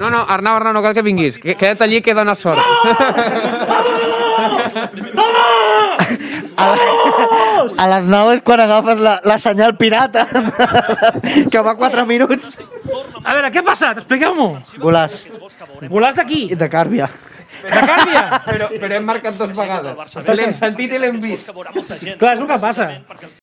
No, no, Arnau, Arnau, no cal que vinguis. Queda't allí que dona sort. A, la, a les 9 és quan agafes la, la senyal pirata, que va 4 minuts. A veure, què ha passat? Expliqueu-m'ho. Golàs. Golàs d'aquí? De Càrbia. De Càrbia? però, però hem marcat dues vegades. L'hem sentit i l'hem vist. Clar, és el que passa.